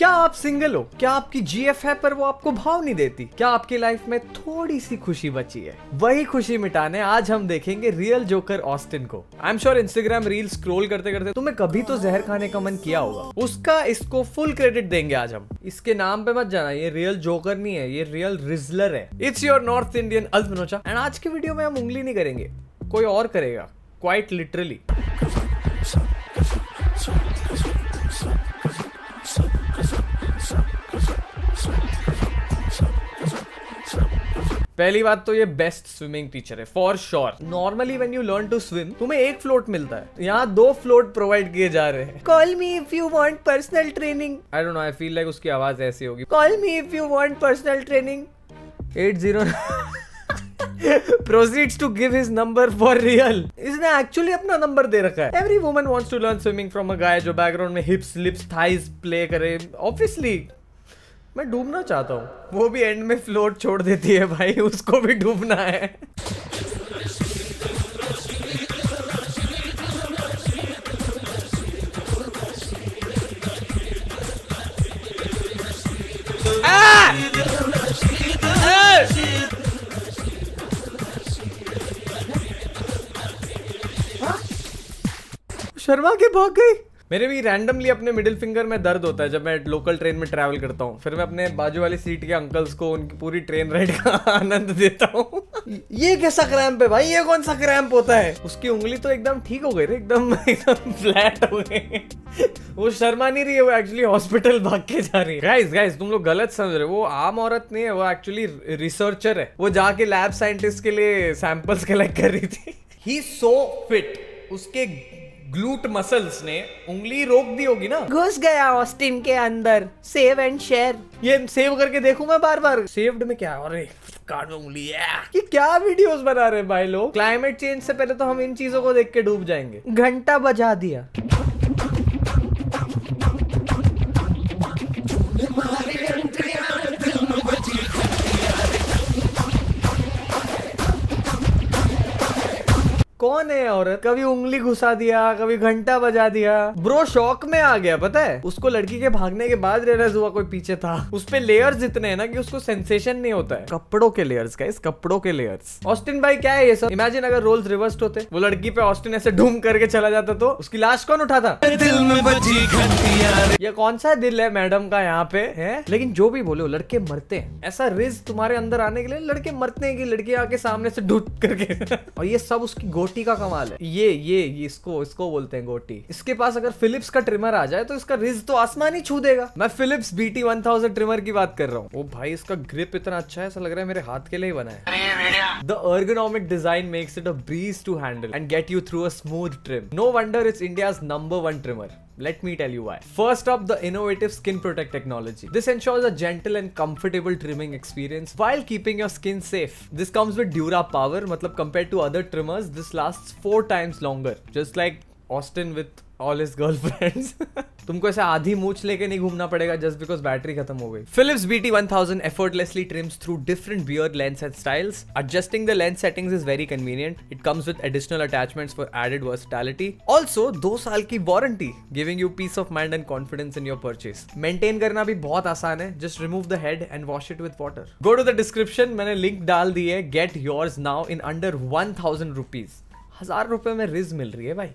क्या आप सिंगल हो? क्या आपकी जीएफ है पर वो आपको भाव नहीं देती? क्या आपकी लाइफ में थोड़ी सी खुशी बची है? वही खुशी मिटाने आज हम देखेंगे रियल जोकर ऑस्टिन को। I am sure Instagram reel scroll करते करते तुम्हें कभी तो जहर खाने का मन किया होगा। उसका इसको फुल क्रेडिट देंगे आज हम। इसके नाम पे मत जाना, ये रियल जोकर नहीं है, ये रियल रिजलर है। इट्स योर नॉर्थ इंडियन अल्फनोचा एंड आज के वीडियो में हम उंगली नहीं करेंगे, कोई और करेगा क्वाइट लिटरली पहली बात तो ये बेस्ट स्विमिंग टीचर है for sure normally when you learn to swim तुम्हें एक फ्लोट मिलता है। यहाँ दो फ्लोट प्रोवाइड किए जा रहे हैं। Call me if you want personal training I don't know I feel like उसकी आवाज़ ऐसी होगी। Call me if you want personal training at zero proceeds to give his number for real. इसने actually अपना नंबर दे रखा है। Every woman wants to learn swimming from a guy जो बैकग्राउंड में हिप्स लिप्स थाइज प्ले करे। Obviously मैं डूबना चाहता हूँ। वो भी एंड में फ्लोट छोड़ देती है भाई, उसको भी डूबना है। शर्मा के भाग गई। मेरे भी रैंडमली अपने मिडिल फिंगर में दर्द होता है जब मैं लोकल ट्रेन में ट्रैवल करता हूँ। फिर मैं अपने बाजू वाली सीट के अंकल्स को उनकी पूरी ट्रेन राइड का आनंद देता हूँ। ये कैसा क्रैम्प है भाई? ये कौन सा क्रैम्प होता है? उसकी उंगली तो एकदम ठीक हो गई रे एकदम एकदम फ्लैट हो गई वो शर्मा नहीं रही है वो एक्चुअली हॉस्पिटल भाग के जा रही है। गाइस गाइस तुम लोग गलत समझ रहे हो। वो आम औरत नहीं है वो एक्चुअली रिसर्चर है। वो जाके लैब साइंटिस्ट के लिए सैंपल्स कलेक्ट कर रही थी। ही सो फिट उसके ग्लूट मसल्स ने उंगली रोक दी होगी ना। घुस गया ऑस्टिन के अंदर। Save and share. ये सेव करके देखू मैं बार बार सेव्ड में क्या? अरे उंगली ये क्या वीडियोस बना रहे भाई लोग? क्लाइमेट चेंज से पहले तो हम इन चीज़ों को देख के डूब जाएँगे। घंटा बजा दिया। कौन है औरत? कभी उंगली घुसा दिया कभी घंटा बजा दिया। ब्रो शौक में आ गया पता है? उसको लड़की के भागने के बाद रियलाइज़ हुआ कोई पीछे था। उस पे लेयर्स इतने हैं ना कि उसको सेंसेशन नहीं होता है। कपड़ों के लेयर्स का इस कपड़ों के लेयर्स ऑस्टिन भाई क्या है ये सब? इमेजिन अगर रोल्स रिवर्स होते। वो लड़की पे ऑस्टिन ऐसे ढूम करके चला जाता तो उसकी लाश कौन उठाता? दिल में बजी ये कौन सा दिल है मैडम का यहाँ पे है? लेकिन जो भी बोले लड़के मरते हैं। ऐसा रिज तुम्हारे अंदर आने के लिए लड़के मरते हैं कि लड़की आके सामने से ढूट करके। और ये सब उसकी गोट गोटी का कमाल है। ये ये ये इसको इसको बोलते हैं गोटी। इसके पास अगर फिलिप्स का ट्रिमर आ जाए तो इसका रिज तो आसमान ही छू देगा। मैं Philips BT one thousand trimmer की बात कर रहा हूँ। वो भाई इसका ग्रिप इतना अच्छा है ऐसा लग रहा है मेरे हाथ के लिए ही बना है। The ergonomic design makes it a breeze to handle and get you through a smooth trim no wonder it's India number one trimmer Let me tell you why. First up, the innovative Skin Protect technology. This ensures a gentle and comfortable trimming experience while keeping your skin safe. This comes with Dura Power, matlab compared to other trimmers, this lasts 4 times longer. Just like Austin with all his girlfriends. तुमको ऐसे आधी मूछ लेके नहीं घूमना पड़ेगा just because battery खत्म हो गई। Philips B T one thousand effortlessly trims through different beard lengths and styles adjusting the length settings is very convenient it comes with additional attachments for added versatility also दो साल की warranty giving you peace of mind and confidence in your purchase maintain करना भी बहुत आसान है. Just remove the head and wash it with water go to the description मैंने link डाल दी है. Get yours now in under one thousand rupees हज़ार रुपए में रिज मिल रही है भाई।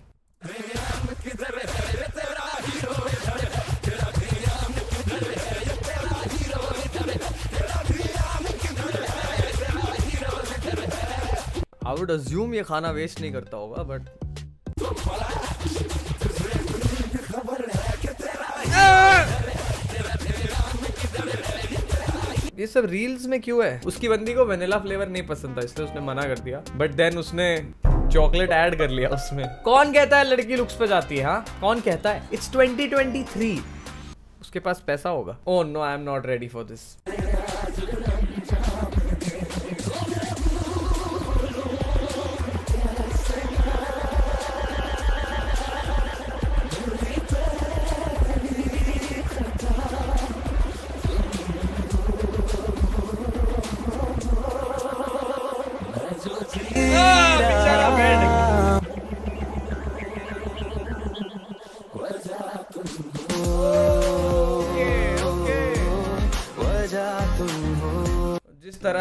आई वुड अज्यूम ये खाना वेस्ट नहीं करता होगा बट ये सब रील्स में क्यों है? उसकी बंदी को वेनिला फ्लेवर नहीं पसंद था इसलिए उसने मना कर दिया। बट देन उसने चॉकलेट ऐड कर लिया उसमें। कौन कहता है लड़की लुक्स पे जाती है हाँ? कौन कहता है? इट्स 2023 उसके पास पैसा होगा। ओह no I am not ready for this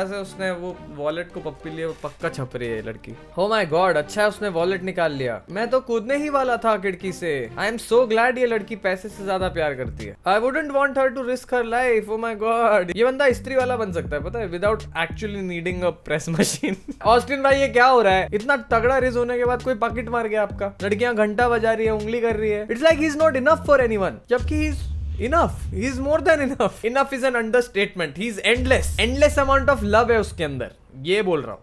जिस से उसने वो वॉलेट को पप्पी वो पक्का छप रही है लड़की। हो माय गॉड अच्छा है उसने वॉलेट निकाल लिया। मैं तो कूदने ही वाला था खिड़की से। आई एम सो ग्लैड ये लड़की पैसे से ज़्यादा प्यार करती है। I wouldn't want her to risk her life oh my god ये बंदा स्त्री वाला बन सकता है, पता है? Without actually needing a press machine Austin भाई, ये क्या हो रहा है? इतना तगड़ा रिज होने के बाद कोई पॉकेट मार गया आपका? लड़कियाँ घंटा बजा रही है, उंगली कर रही है। It's like he is not enough for anyone जबकि he enough. He is more than enough. Enough is an understatement. He is endless. Endless amount of love है उसके अंदर. ये बोल रहा हूँ.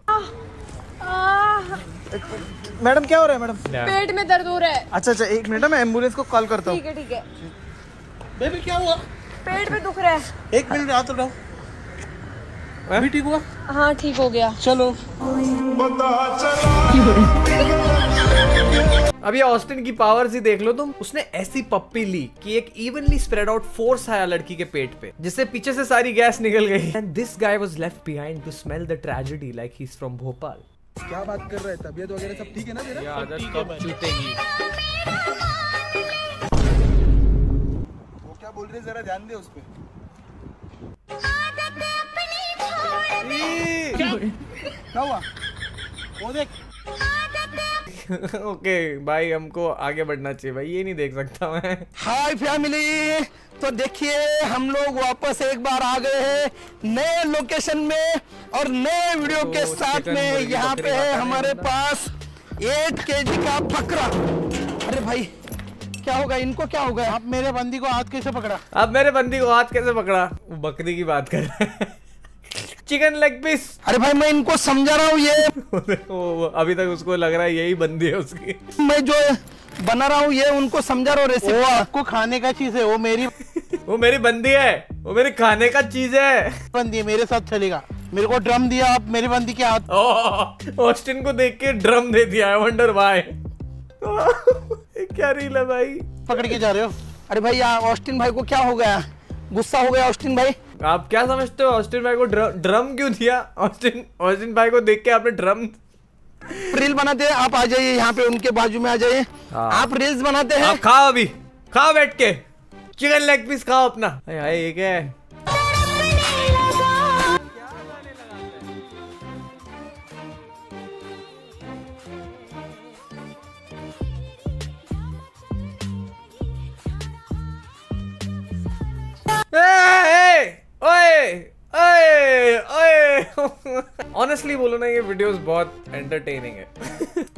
मैडम क्या हो रहा है मैडम? पेट में दर्द हो रहा है। अच्छा अच्छा एक मिनट मैं एंबुलेंस को कॉल करता हूँ। ठीक है ठीक है। बेबी क्या हुआ? पेट में दुख रहा है। एक मिनट हाथ उठाओ। अभी ठीक हुआ? हाँ ठीक हो गया। चलो। अब ये ऑस्टिन की पावर्स ही देख लो तुम। उसने ऐसी पप्पी ली कि एक इवनली स्प्रेड आउट फोर्स आया लड़की के पेट पे जिससे पीछे से सारी गैस निकल गई। And this guy was left behind to smell the tragedy like he is from Bhopal क्या बात कर रहे हैं? तबीयत वगैरह सब ठीक है ना तेरा आदत कब छूटेगी वो क्या बोल रहे हैं? जरा ध्यान दे उस पे। क्या हुआ? वो देख। ओके भाई हमको आगे बढ़ना चाहिए भाई ये नहीं देख सकता मैं। हाय फैमिली तो देखिए हम लोग वापस एक बार आ गए हैं नए लोकेशन में और नए वीडियो के तो साथ में यहाँ पे है हमारे पास एट के जी का बकरा अरे भाई क्या होगा इनको क्या होगा? आप मेरे बंदी को हाथ कैसे पकड़ा? अब मेरे बंदी को हाथ कैसे पकड़ा? वो बकरी की बात कर रहे हैं। चिकन लेग पीस अरे भाई मैं इनको समझा रहा हूँ ये। अभी तक उसको लग रहा है यही बंदी है उसकी। मैं जो बना रहा हूँ ये उनको समझा रहा हूँ वो आपको खाने का चीज़ है वो मेरी वो मेरी बंदी है वो मेरे खाने का चीज़ है। बंदी है मेरे साथ चलेगा। मेरे को ड्रम दिया आप मेरी बंदी के हाथ। ऑस्टिन को देख के ड्रम दे दिया आई वंडर व्हाई क्या रील है भाई? पकड़ के जा रहे हो। अरे भाई यार ऑस्टिन भाई को क्या हो गया? गुस्सा हो गया ऑस्टिन भाई। आप क्या समझते हो? ऑस्टिन भाई को ड्रम, ड्रम क्यों दिया? ऑस्टिन ऑस्टिन भाई को देख के आपने ड्रम रील बनाते हैं आप आ जाइए यहाँ पे उनके बाजू में आ जाइए। हाँ। आप रील्स बनाते हैं। खाओ अभी। खाओ बैठ के। चिकन लेग पीस खाओ अपना। ये क्या है? ऑनेस्टली बोलो ना, ये वीडियोस बहुत एंटरटेनिंग है।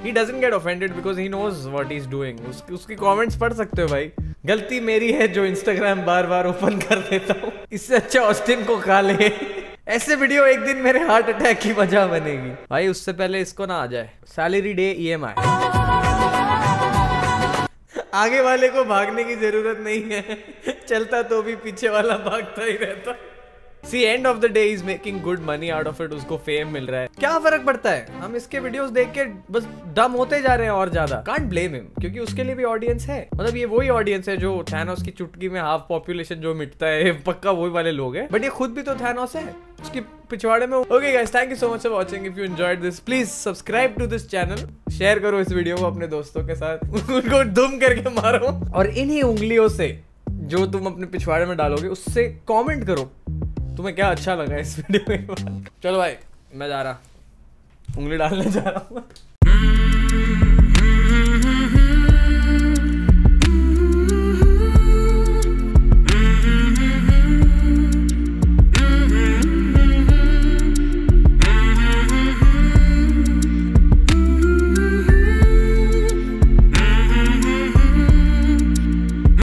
He doesn't get offended because he knows what he is doing उसकी कमेंट्स पढ़ सकते हो भाई। गलती मेरी है जो इंस्टाग्राम बार बार ओपन कर देता हूँ। इससे अच्छा ऑस्टिन को खा ले। ऐसे वीडियो एक दिन मेरे हार्ट अटैक की वजह बनेगी। भाई, उससे पहले इसको ना आ जाए। सैलरी डे ईएमआई आगे वाले को भागने की ज़रूरत नहीं है। चलता तो भी पीछे वाला भागता ही रहता। See end of the day is making good money out of it उसको फेम मिल रहा है। क्या फ़र्क पड़ता है? हम इसके वीडियोस देख के बस डम होते जा रहे हैं और ज़्यादा। कांट ब्लेम हिम क्योंकि उसके लिए भी ऑडियंस है। मतलब ये वही ऑडियंस है जो थैनोस की चुटकी में हाफ़ पॉपुलेशन जो मिटता है, पक्का वही वाले लोग हैं। बट ये खुद भी तो थैनोस है। उसकी पिछवाड़े में okay guys thank you so much for watching if you enjoyed this please subscribe to this channel share करो इस वीडियो को अपने दोस्तों के साथ। उनको दुम करके मारो। और इन्हीं उंगलियों से जो तुम अपने पिछवाड़े में डालोगे, उससे कमेंट करो। तुम्हें क्या अच्छा लगा इस वीडियो बाद चलो भाई, मैं जा रहा। उंगली डालने जा रहा हूँ।